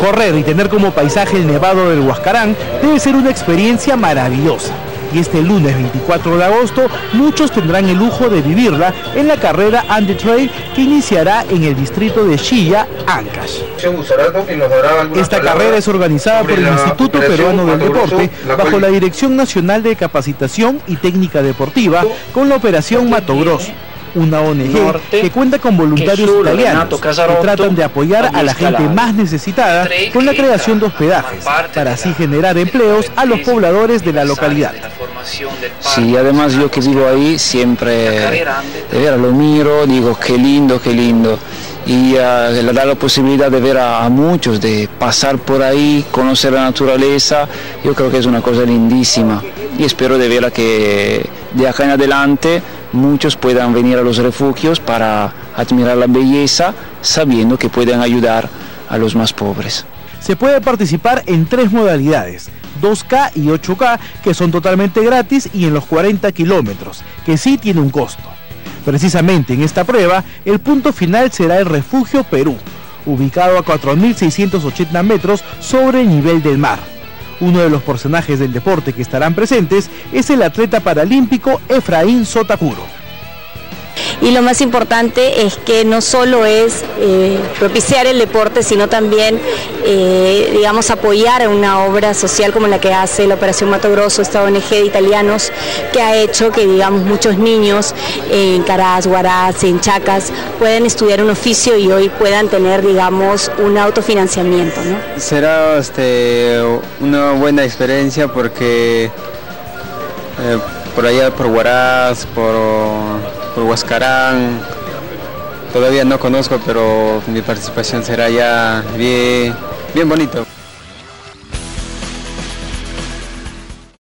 Correr y tener como paisaje el nevado del Huascarán debe ser una experiencia maravillosa. Y este lunes 24 de agosto muchos tendrán el lujo de vivirla en la carrera Andy Trail que iniciará en el distrito de Shilla, Ancash. Esta carrera es organizada por el Instituto Peruano del Deporte bajo la Dirección Nacional de Capacitación y Técnica Deportiva con la operación Mato Grosso una ONG que cuenta con voluntarios italianos que tratan de apoyar a la gente más necesitada con la creación de hospedajes, para así generar empleos a los pobladores de la localidad. Sí, además yo que vivo ahí siempre de ver lo miro, digo qué lindo, qué lindo. Y uh, le da la posibilidad de ver a, a, muchos, de pasar por ahí, conocer la naturaleza, yo creo que es una cosa lindísima. Y espero de ver que de acá en adelante muchos puedan venir a los refugios para admirar la belleza, sabiendo que pueden ayudar a los más pobres. Se puede participar en tres modalidades, 2K y 8K, que son totalmente gratis, y en los 40 kilómetros, que sí tiene un costo. Precisamente en esta prueba, el punto final será el Refugio Perú, ubicado a 4.680 metros sobre el nivel del mar. Uno de los personajes del deporte que estarán presentes es el atleta paralímpico Efraín Sotacuro y lo más importante es que no solo es eh, propiciar el deporte, sino también, eh, digamos, apoyar una obra social como la que hace la Operación Mato Grosso, esta ONG de italianos, que ha hecho que, digamos, muchos niños en Caraz, Huaraz, en Chacas, puedan estudiar un oficio y hoy puedan tener, digamos, un autofinanciamiento. ¿no? Será este, una buena experiencia porque eh, por allá, por Huaraz, por por Huascarán. Todavía no conozco, pero mi participación será ya bien, bien bonito.